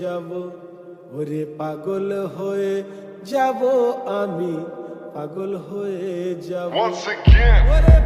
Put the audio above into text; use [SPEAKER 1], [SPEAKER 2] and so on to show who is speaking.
[SPEAKER 1] যাব ওরে পাগল হয়ে যাব আমি পাগল হয়ে যাব। ওরে